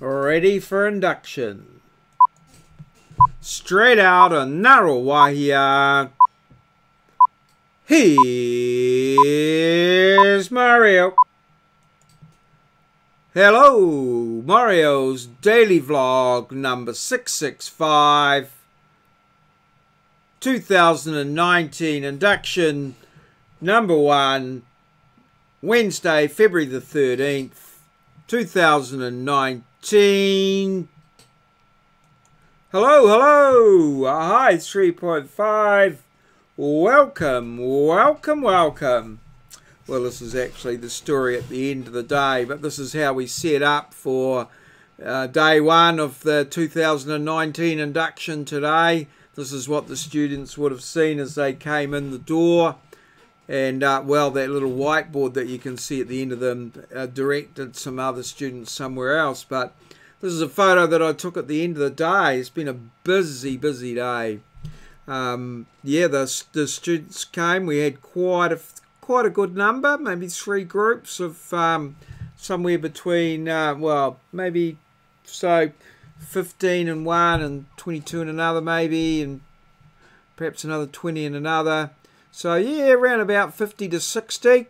ready for induction. Straight out of Ngaruawahia, here's Maurieo. Hello, Maurieo's daily vlog number 665, 2019 induction number one, Wednesday, February the 13th. 2019. Hello, hello. Uh, hi, 3.5. Welcome, welcome, welcome. Well, this is actually the story at the end of the day, but this is how we set up for uh, day one of the 2019 induction today. This is what the students would have seen as they came in the door and uh, well that little whiteboard that you can see at the end of them uh, directed some other students somewhere else. But this is a photo that I took at the end of the day. It's been a busy busy day. Um, yeah the, the students came. We had quite a quite a good number maybe three groups of um, somewhere between uh, well maybe so 15 and one and 22 in another maybe and perhaps another 20 in another so yeah, around about 50 to 60,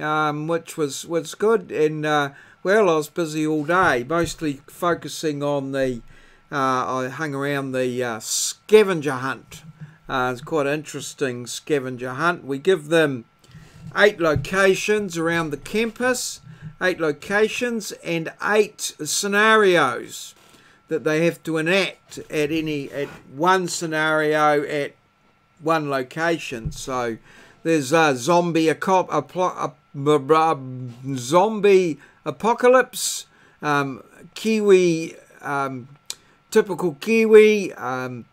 um, which was was good. And uh, well, I was busy all day, mostly focusing on the. Uh, I hung around the uh, scavenger hunt. Uh, it's quite an interesting scavenger hunt. We give them eight locations around the campus, eight locations, and eight scenarios that they have to enact at any at one scenario at one location. So there's a zombie a, a, a, zombie apocalypse, um, Kiwi, um, typical Kiwi, um,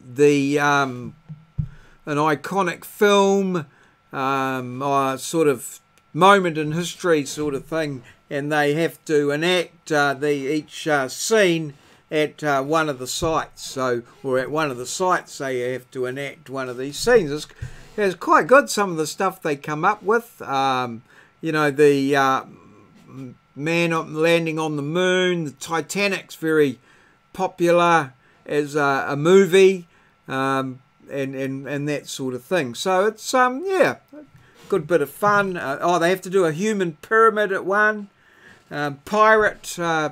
the um, an iconic film, uh, sort of moment in history sort of thing, and they have to enact uh, the each uh, scene at uh, one of the sites. So, or at one of the sites, they have to enact one of these scenes. It's, it's quite good, some of the stuff they come up with. Um, you know, the uh, man landing on the moon, the Titanic's very popular as a, a movie, um, and, and, and that sort of thing. So it's, um, yeah, good bit of fun. Uh, oh, they have to do a human pyramid at one. Um, pirate uh,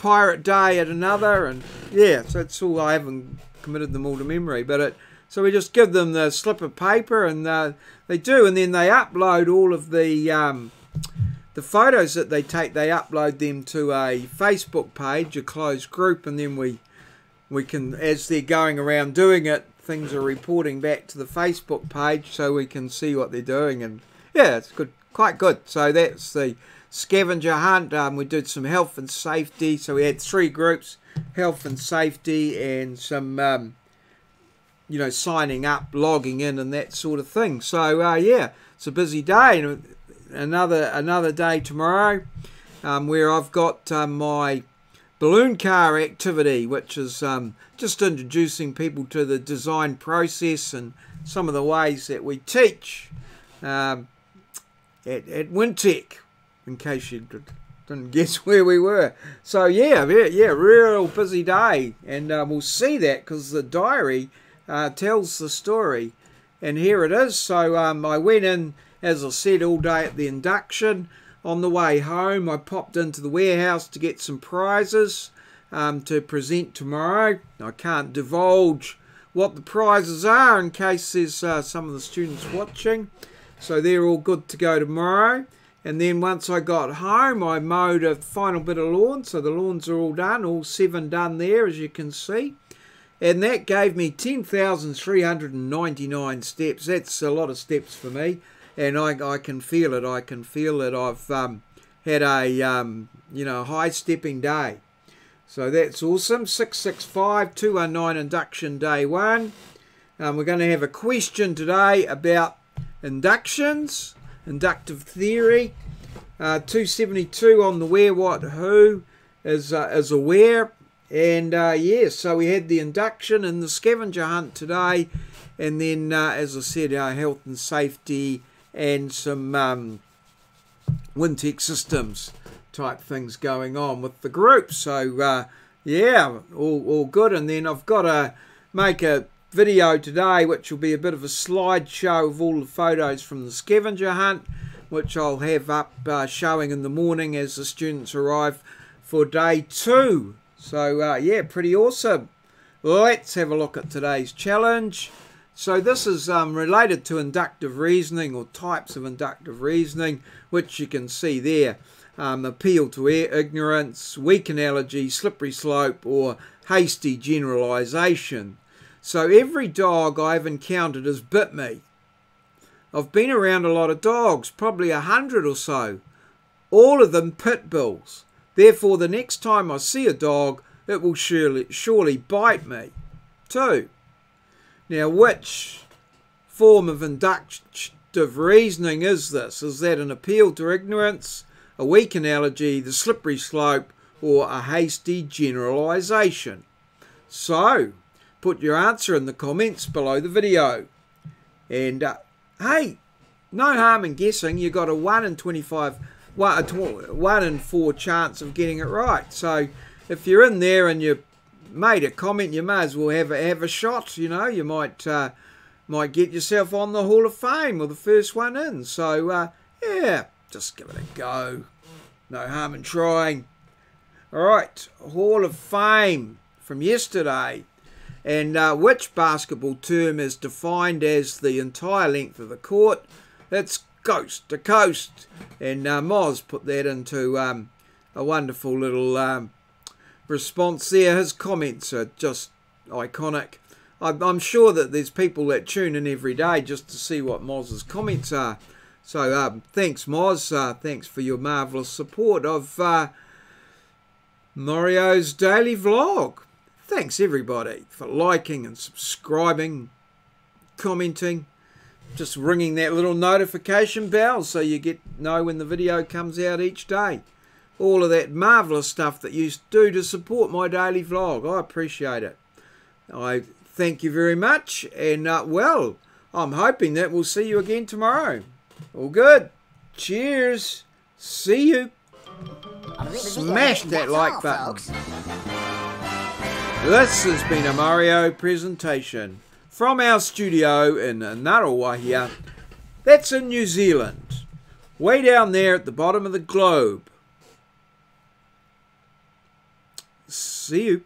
Pirate Day at another, and yeah, so it's all I haven't committed them all to memory, but it. So we just give them the slip of paper, and uh, they do, and then they upload all of the um, the photos that they take. They upload them to a Facebook page, a closed group, and then we we can, as they're going around doing it, things are reporting back to the Facebook page, so we can see what they're doing, and yeah, it's good, quite good. So that's the scavenger hunt. Um, we did some health and safety. So we had three groups, health and safety and some, um, you know, signing up, logging in and that sort of thing. So, uh, yeah, it's a busy day. And another, another day tomorrow um, where I've got um, my balloon car activity, which is um, just introducing people to the design process and some of the ways that we teach um, at, at Wintec in case you didn't guess where we were. So yeah, yeah, real busy day, and uh, we'll see that because the diary uh, tells the story, and here it is. So um, I went in, as I said, all day at the induction. On the way home, I popped into the warehouse to get some prizes um, to present tomorrow. I can't divulge what the prizes are in case there's uh, some of the students watching. So they're all good to go tomorrow. And then once I got home, I mowed a final bit of lawn. So the lawns are all done, all seven done there, as you can see. And that gave me 10,399 steps. That's a lot of steps for me. And I, I can feel it. I can feel that I've um, had a, um, you know, high stepping day. So that's awesome. 665 219 induction day one. Um, we're going to have a question today about inductions inductive theory. Uh, 272 on the where, what, who is, uh, is aware. And uh, yeah, so we had the induction and the scavenger hunt today. And then, uh, as I said, our health and safety and some um, Wintec systems type things going on with the group. So uh, yeah, all, all good. And then I've got to make a video today which will be a bit of a slideshow of all the photos from the scavenger hunt which I'll have up uh, showing in the morning as the students arrive for day two. So uh, yeah, pretty awesome. Let's have a look at today's challenge. So this is um, related to inductive reasoning or types of inductive reasoning, which you can see there. Um, appeal to ignorance, weak analogy, slippery slope, or hasty generalization. So every dog I've encountered has bit me. I've been around a lot of dogs, probably a hundred or so, all of them pit bulls. Therefore, the next time I see a dog, it will surely, surely bite me too. Now, which form of inductive reasoning is this? Is that an appeal to ignorance, a weak analogy, the slippery slope, or a hasty generalization? So, put your answer in the comments below the video. And uh, hey, no harm in guessing. You got a 1 in 25, 1, 1 in 4 chance of getting it right. So if you're in there and you made a comment, you may as well have a, have a shot. You know, you might uh, might get yourself on the Hall of Fame or the first one in. So uh, yeah, just give it a go. No harm in trying. All right, Hall of Fame from yesterday. And uh, which basketball term is defined as the entire length of the court? It's coast to coast. And uh, Moz put that into um, a wonderful little um, response there. His comments are just iconic. I'm sure that there's people that tune in every day just to see what Moz's comments are. So um, thanks, Moz. Uh, thanks for your marvellous support of uh, Maurieo's daily vlog. Thanks everybody for liking and subscribing, commenting, just ringing that little notification bell so you get know when the video comes out each day. All of that marvellous stuff that you do to support my daily vlog. I appreciate it. I thank you very much and uh, well, I'm hoping that we'll see you again tomorrow. All good. Cheers. See you. Smash that like button. This has been a Maurieo presentation from our studio in Ngaruawahia. That's in New Zealand, way down there at the bottom of the globe. See you.